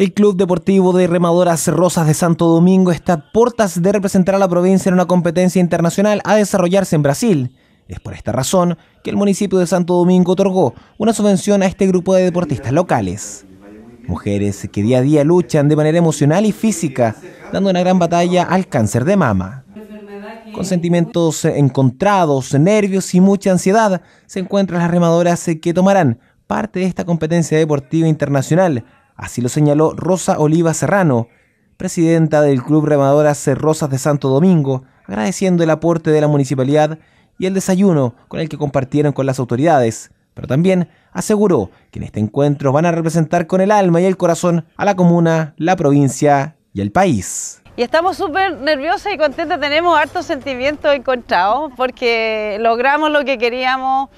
El Club Deportivo de Remadoras Rosas de Santo Domingo está a portas de representar a la provincia en una competencia internacional a desarrollarse en Brasil. Es por esta razón que el municipio de Santo Domingo otorgó una subvención a este grupo de deportistas locales. Mujeres que día a día luchan de manera emocional y física, dando una gran batalla al cáncer de mama. Con sentimientos encontrados, nervios y mucha ansiedad, se encuentran las remadoras que tomarán parte de esta competencia deportiva internacional Así lo señaló Rosa Oliva Serrano, presidenta del Club Remadoras Rosas de Santo Domingo, agradeciendo el aporte de la municipalidad y el desayuno con el que compartieron con las autoridades, pero también aseguró que en este encuentro van a representar con el alma y el corazón a la comuna, la provincia y el país. Y estamos súper nerviosas y contentas, tenemos hartos sentimientos encontrados porque logramos lo que queríamos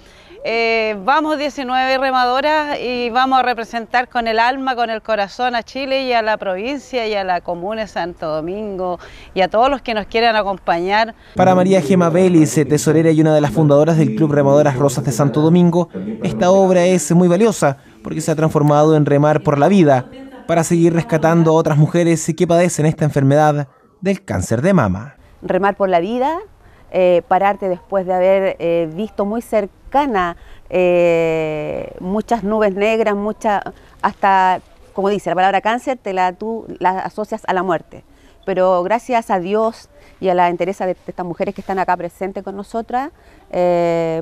eh, vamos 19 remadoras y vamos a representar con el alma, con el corazón a Chile y a la provincia y a la comuna de Santo Domingo y a todos los que nos quieran acompañar. Para María Gema Vélez, tesorera y una de las fundadoras del Club Remadoras Rosas de Santo Domingo, esta obra es muy valiosa porque se ha transformado en remar por la vida para seguir rescatando a otras mujeres que padecen esta enfermedad del cáncer de mama. Remar por la vida eh, pararte después de haber eh, visto muy eh, muchas nubes negras, mucha, hasta, como dice la palabra cáncer, te la, tú la asocias a la muerte. Pero gracias a Dios y a la interés de, estas mujeres que están acá presentes con nosotras,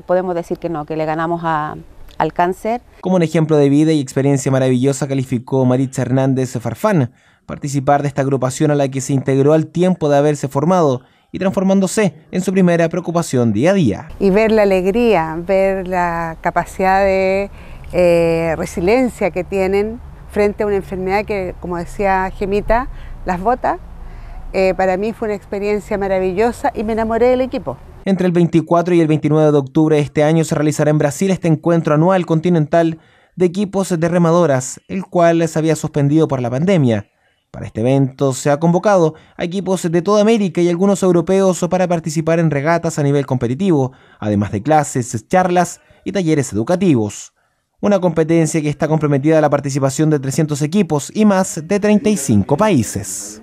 podemos decir que no, que le ganamos al cáncer. Como un ejemplo de vida y experiencia maravillosa calificó Maritza Hernández Farfán participar de esta agrupación a la que se integró al tiempo de haberse formado y transformándose en su primera preocupación día a día. Y ver la alegría, ver la capacidad de eh, resiliencia que tienen frente a una enfermedad que, como decía Gemita, las bota, eh, para mí fue una experiencia maravillosa y me enamoré del equipo. Entre el 24 y el 29 de octubre de este año se realizará en Brasil este encuentro anual continental de equipos de remadoras, el cual se había suspendido por la pandemia. Para este evento se ha convocado a equipos de toda América y algunos europeos para participar en regatas a nivel competitivo, además de clases, charlas y talleres educativos. Una competencia que está comprometida a la participación de 300 equipos y más de 35 países.